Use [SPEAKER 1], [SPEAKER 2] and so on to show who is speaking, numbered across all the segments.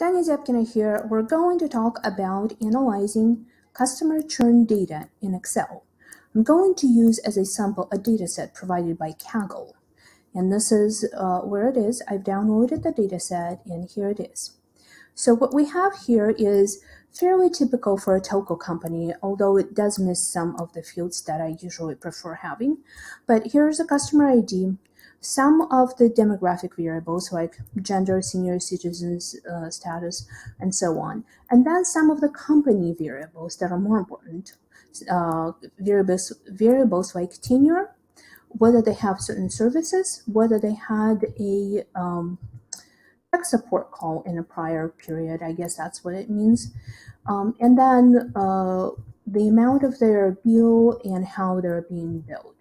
[SPEAKER 1] Daniel Zyabkina here. We're going to talk about analyzing customer churn data in Excel. I'm going to use as a sample a dataset provided by Kaggle. And this is uh, where it is. I've downloaded the dataset and here it is. So what we have here is fairly typical for a telco company, although it does miss some of the fields that I usually prefer having. But here's a customer ID, some of the demographic variables like gender, senior citizens uh, status, and so on. And then some of the company variables that are more important, uh, variables, variables like tenure, whether they have certain services, whether they had a um, tech support call in a prior period, I guess that's what it means. Um, and then uh, the amount of their bill and how they're being billed.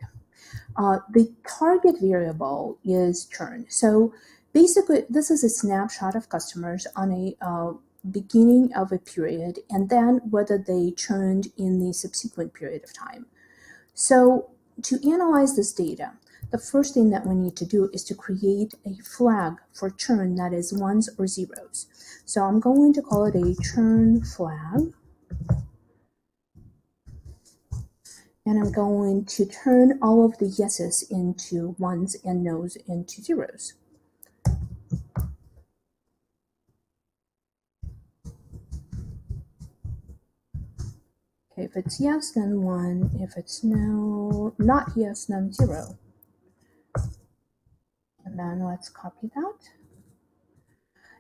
[SPEAKER 1] Uh, the target variable is churn. So basically, this is a snapshot of customers on a uh, beginning of a period and then whether they churned in the subsequent period of time. So to analyze this data, the first thing that we need to do is to create a flag for churn that is ones or zeros. So I'm going to call it a churn flag. And I'm going to turn all of the yeses into ones and nos into zeros. Okay, if it's yes, then one. If it's no, not yes, then zero. And then let's copy that.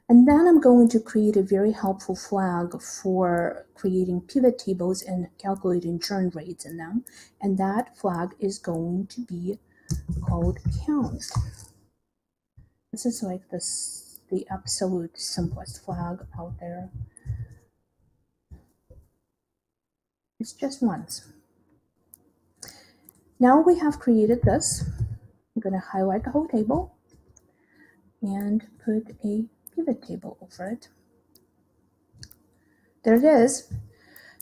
[SPEAKER 1] And then I'm going to create a very helpful flag for creating pivot tables and calculating churn rates in them. And that flag is going to be called count. This is like this, the absolute simplest flag out there. It's just once. Now we have created this. I'm going to highlight the whole table and put a pivot table over it. There it is.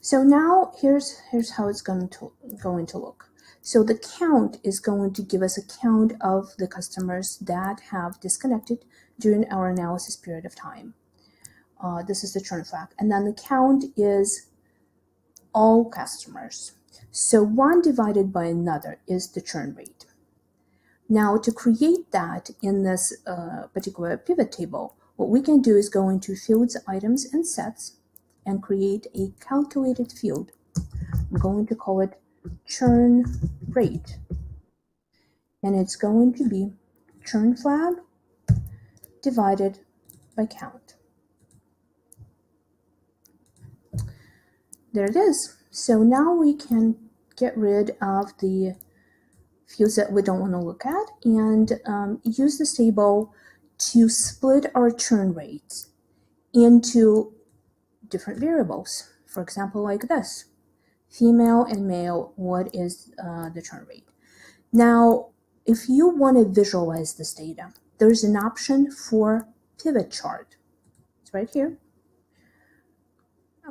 [SPEAKER 1] So now here's here's how it's going to going to look. So the count is going to give us a count of the customers that have disconnected during our analysis period of time. Uh, this is the churn flag. And then the count is all customers. So one divided by another is the churn rate. Now to create that in this uh, particular pivot table, what we can do is go into fields, items, and sets and create a calculated field. I'm going to call it churn rate. And it's going to be churn flag divided by count. There it is. So now we can get rid of the fields that we don't want to look at and um, use this table to split our churn rates into different variables. For example, like this, female and male, what is uh, the churn rate? Now, if you want to visualize this data, there's an option for pivot chart. It's right here.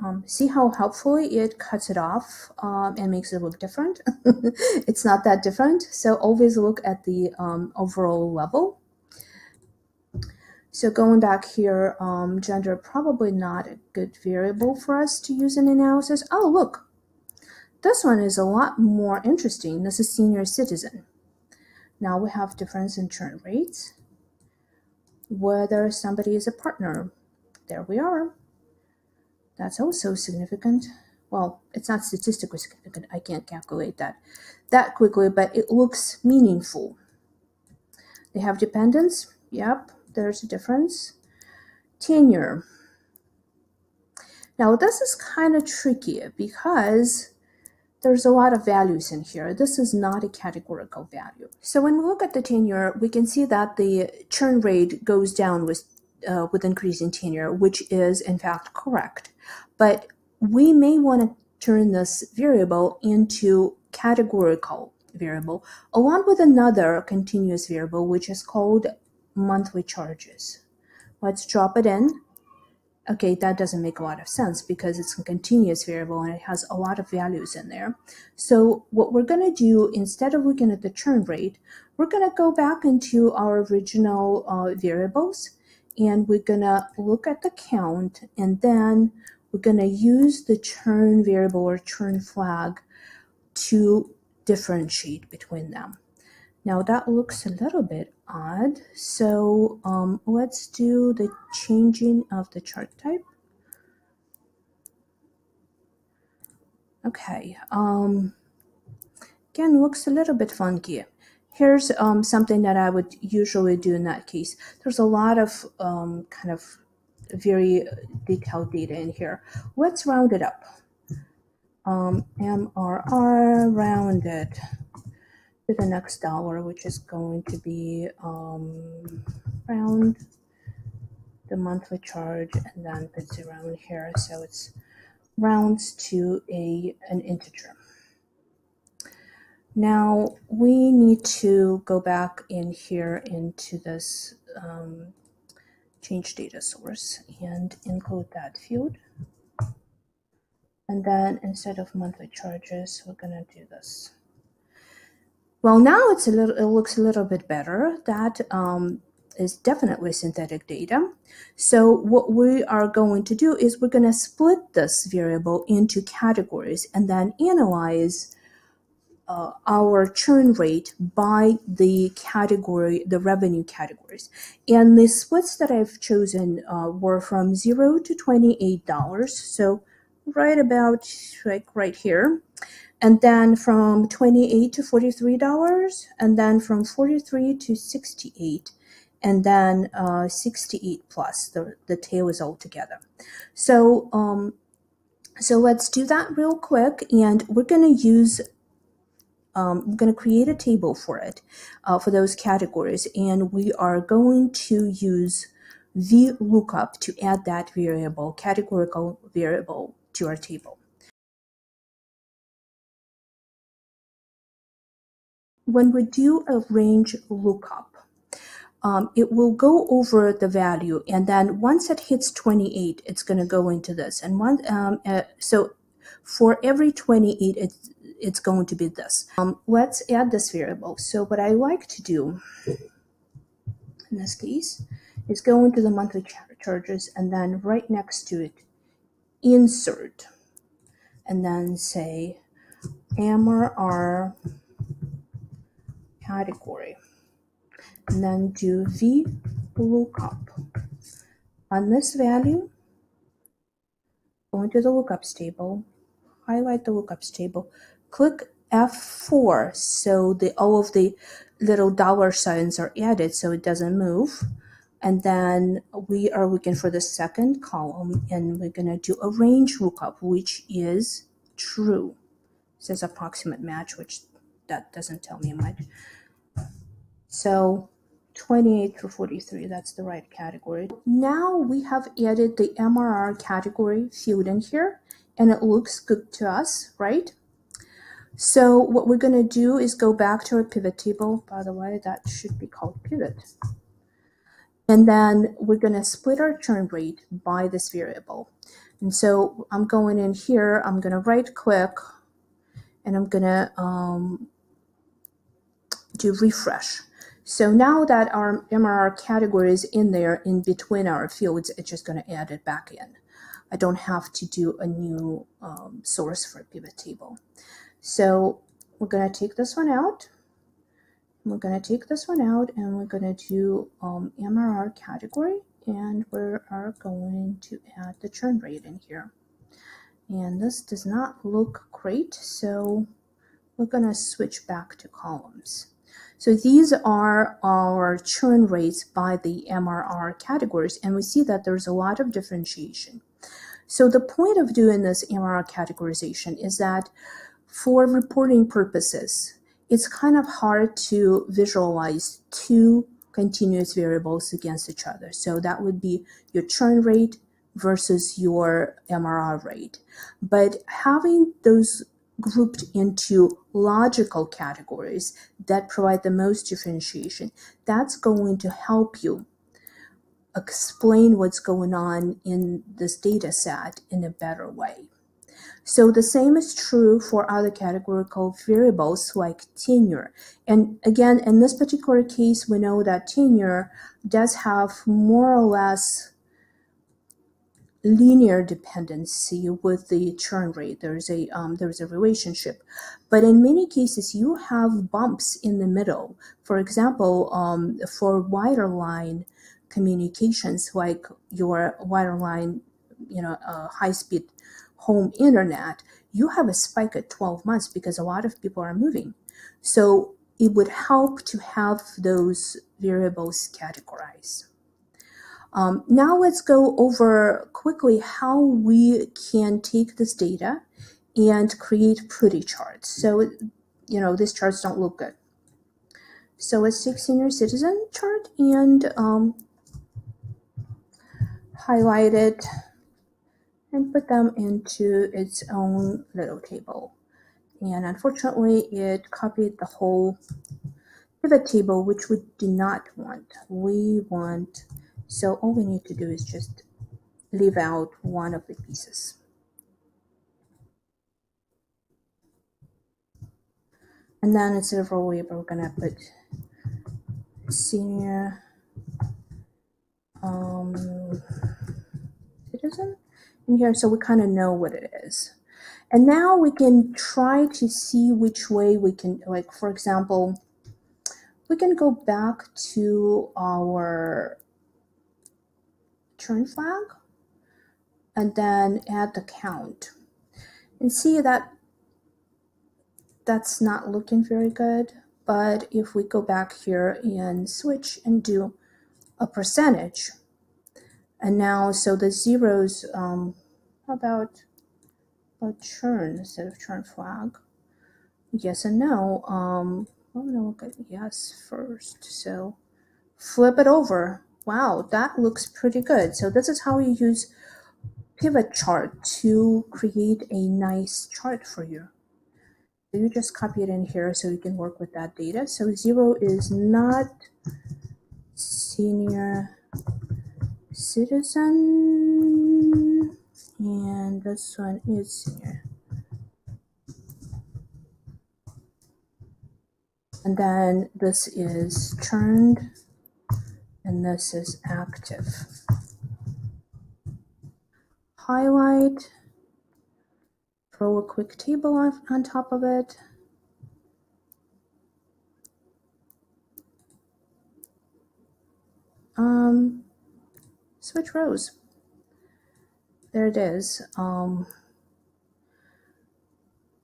[SPEAKER 1] Um, see how helpfully it cuts it off um, and makes it look different? it's not that different. So always look at the um, overall level so going back here, um, gender probably not a good variable for us to use in analysis. Oh, look, this one is a lot more interesting. This is senior citizen. Now we have difference in churn rates, whether somebody is a partner. There we are. That's also significant. Well, it's not statistically significant. I can't calculate that that quickly, but it looks meaningful. They have dependents. Yep, there's a difference. Tenure. Now this is kind of tricky because there's a lot of values in here. This is not a categorical value. So when we look at the tenure, we can see that the churn rate goes down with, uh, with increasing tenure, which is in fact correct. But we may want to turn this variable into categorical variable along with another continuous variable, which is called monthly charges. Let's drop it in. Okay, that doesn't make a lot of sense because it's a continuous variable and it has a lot of values in there. So what we're going to do, instead of looking at the churn rate, we're going to go back into our original uh, variables and we're gonna look at the count and then we're gonna use the churn variable or churn flag to differentiate between them. Now that looks a little bit odd. So um, let's do the changing of the chart type. Okay, um, again, looks a little bit funky. Here's um, something that I would usually do in that case. There's a lot of um, kind of very detailed data in here. Let's round it up. Um, MRR rounded to the next dollar, which is going to be um, round the monthly charge and then zero in here. So it's rounds to a an integer. Now we need to go back in here into this um, change data source and include that field. And then instead of monthly charges, we're gonna do this. Well, now it's a little, it looks a little bit better. That um, is definitely synthetic data. So what we are going to do is we're going to split this variable into categories and then analyze uh, our churn rate by the category, the revenue categories. And the splits that I've chosen uh, were from zero to $28. So right about like right here and then from 28 to 43 dollars and then from 43 to 68 and then uh, 68 plus the, the tail is all together. So um, so let's do that real quick and we're going to use um, I'm going to create a table for it uh, for those categories and we are going to use VLOOKUP to add that variable categorical variable to our table when we do a range lookup, um, it will go over the value and then once it hits 28 it's going to go into this. And one um, uh, so for every 28 it's it's going to be this. Um, let's add this variable. So what I like to do in this case is go into the monthly charges and then right next to it insert and then say MRR category. And then do v lookup on this value go into the lookups table highlight the lookups table. Click F4 so the all of the little dollar signs are added so it doesn't move. And then we are looking for the second column and we're going to do a range lookup which is true. It says approximate match which that doesn't tell me much so 28 through 43, that's the right category. Now we have added the MRR category field in here and it looks good to us, right? So what we're going to do is go back to our pivot table. By the way, that should be called pivot. And then we're going to split our churn rate by this variable. And so I'm going in here, I'm going to right click and I'm going to um, do refresh. So now that our MRR category is in there in between our fields, it's just going to add it back in. I don't have to do a new um, source for pivot table. So we're going to take this one out. We're going to take this one out and we're going to do um, MRR category and we are going to add the churn rate in here. And this does not look great, so we're going to switch back to columns. So these are our churn rates by the MRR categories, and we see that there's a lot of differentiation. So the point of doing this MRR categorization is that for reporting purposes, it's kind of hard to visualize two continuous variables against each other. So that would be your churn rate versus your MRR rate. But having those grouped into logical categories that provide the most differentiation. That's going to help you explain what's going on in this data set in a better way. So the same is true for other categorical variables like tenure. And again, in this particular case, we know that tenure does have more or less linear dependency with the churn rate. There's a um, there's a relationship, but in many cases you have bumps in the middle. For example, um, for wireline communications, like your wireline, you know, uh, high speed home internet, you have a spike at 12 months because a lot of people are moving. So it would help to have those variables categorized. Um, now let's go over quickly how we can take this data and create pretty charts. So, you know, these charts don't look good. So let's take senior citizen chart and um, highlight it and put them into its own little table. And unfortunately, it copied the whole pivot table, which we do not want. We want so all we need to do is just leave out one of the pieces. And then instead of row we're gonna put senior um, citizen in here so we kind of know what it is. And now we can try to see which way we can, like for example, we can go back to our churn flag and then add the count. And see that that's not looking very good but if we go back here and switch and do a percentage and now so the zeros um about about churn instead of churn flag yes and no um i'm gonna look at yes first. So flip it over Wow, that looks pretty good. So this is how you use pivot chart to create a nice chart for you. So you just copy it in here so you can work with that data. So zero is not senior citizen and this one is senior. And then this is churned and this is active. Highlight, throw a quick table on, on top of it. Um, switch rows. There it is. Um,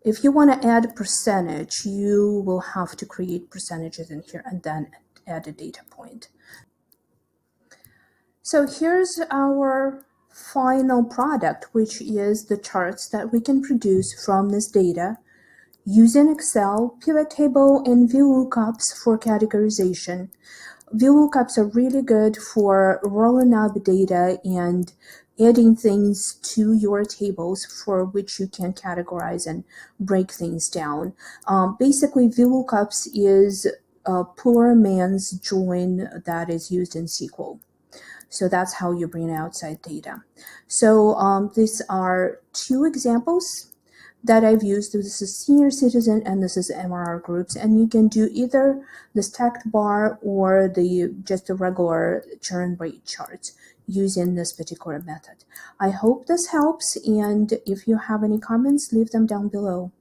[SPEAKER 1] if you want to add percentage, you will have to create percentages in here and then add a data point. So here's our final product, which is the charts that we can produce from this data using Excel, pivot table, and VLOOKUPs for categorization. VLOOKUPs are really good for rolling up data and adding things to your tables for which you can categorize and break things down. Um, basically, VLOOKUPs is a poor man's join that is used in SQL. So that's how you bring outside data. So um, these are two examples that I've used. This is senior citizen and this is MRR groups. And you can do either the stacked bar or the just the regular churn rate chart using this particular method. I hope this helps. And if you have any comments, leave them down below.